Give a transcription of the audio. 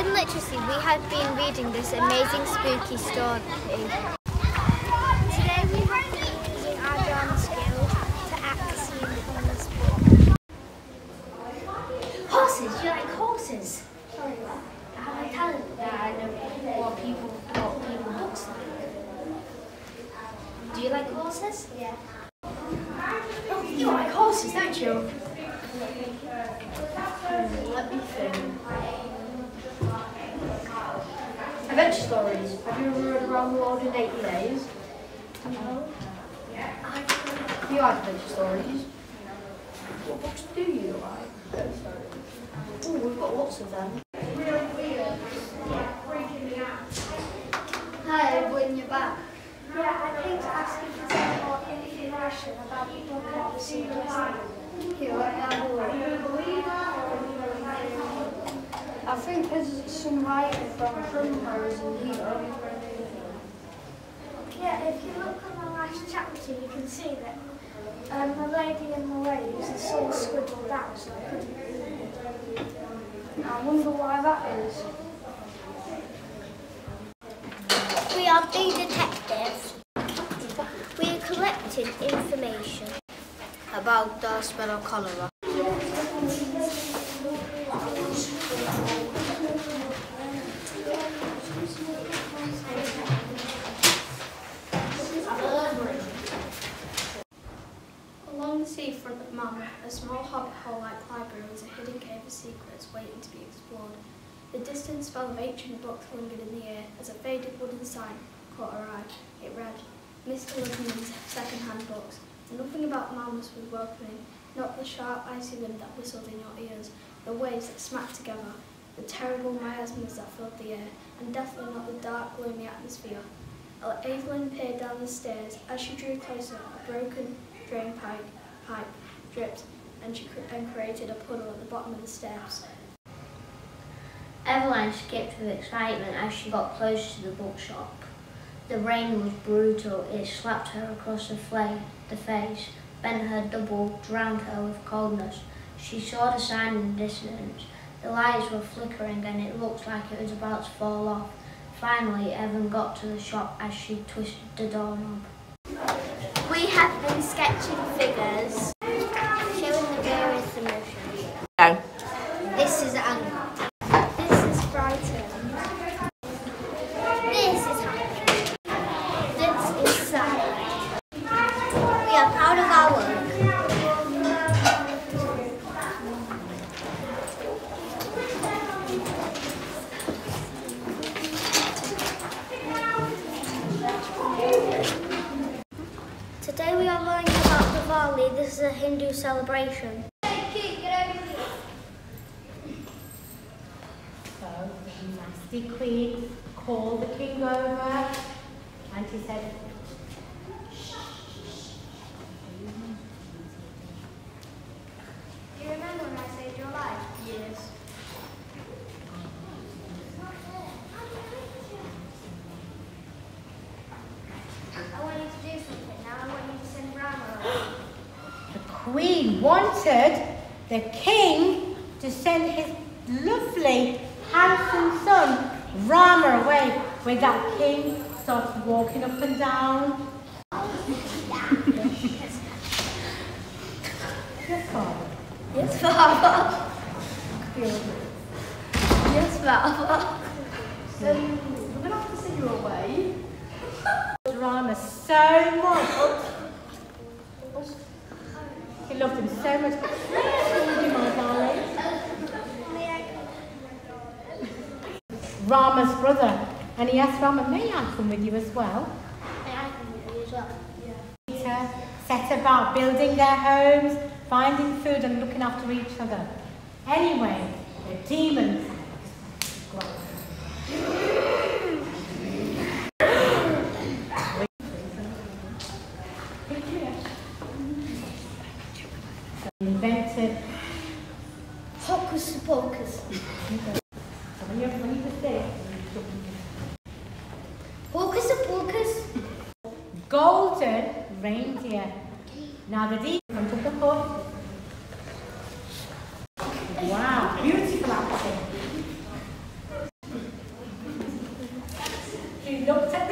In literacy, we have been reading this amazing spooky story. Today we have been using our drama skills to act a scene from this book. Horses? You like horses? Sorry? I have a talent I know what people what people looks like. Do you like horses? Yeah. Oh, you like horses, don't you? Hmm, let me think. Adventure stories. Have you ever read Around the World in 80 Days? No. Do you like adventure stories? What books do you like? Oh, we've got lots of them. Hi, everyone, you're back. Yeah, I came to ask you for some more information about the book of the secrets. Here I I think there's some writing from Primrose in here. Yeah, if you look on the last chapter, you can see that um, the lady in the waves is all scribbled out, so I couldn't read it. I wonder why that is. We are the detectives. We are collecting information about the spread of cholera. Along the Malmö, a small hobbit hole-like library was a hidden cave of secrets waiting to be explored. The distant spell of ancient books lingered in the air as a faded wooden sign caught her eye. It read, Mr. Lippman's second-hand books. Nothing about Malmus was welcoming, not the sharp icy wind that whistled in your ears, the waves that smacked together, the terrible miasmas that filled the air, and definitely not the dark, gloomy atmosphere. Evelyn peered down the stairs. As she drew closer, a broken drain pipe, pipe dripped and, she cre- and created a puddle at the bottom of the steps. Eveline skipped with excitement as she got close to the bookshop. The rain was brutal. It slapped her across the, the face, bent her double, drowned her with coldness. She saw the sign in the distance. The lights were flickering and it looked like it was about to fall off. Finally, Evan got to the shop as she twisted the doorknob. We have been sketching figures is a Hindu celebration. So the nasty queen called the king over and he said, Do you remember when I saved your life? Yes. I want you to do something. Now I want you to send Rama away. the queen wanted the king to send his lovely, handsome son, Rama, away. When that king started walking up and down. yes, father. Yes, Father. yes, Father. Um, we're going to have to send you away. Rama so much. So much. Thank you, my darling. Rama's brother. And he asked Rama, may I come with you as well? May I come with you as well? Peter set about building their homes, finding food and looking after each other. Anyway, the demons Invented. Hocus pocus. Wanneer het maar focus. Golden reindeer. Now the deep from the. Wow, beautiful acting. She looked at